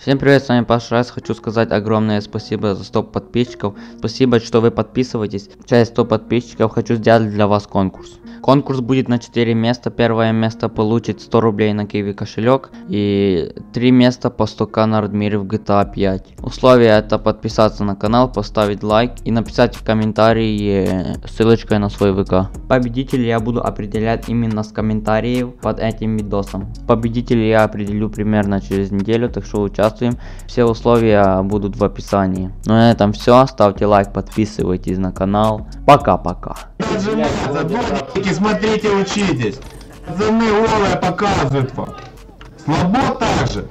Всем привет, с вами Паша Райс. Хочу сказать огромное спасибо за 100 подписчиков. Спасибо, что вы подписываетесь. Часть 100 подписчиков хочу сделать для вас конкурс. Конкурс будет на 4 места. Первое место получит 100 рублей на Киви кошелек. И 3 места по 100к на Радмире в GTA 5. Условия это подписаться на канал, поставить лайк и написать в комментарии ссылочкой на свой ВК. Победителя я буду определять именно с комментариев под этим видосом. Победителя я определю примерно через неделю, так что участвуйте участвуем. Все условия будут в описании. Ну на этом все. Ставьте лайк, подписывайтесь на канал. Пока-пока. Смотрите, учитесь. Пацаны голые показывают вам. Слабо так же.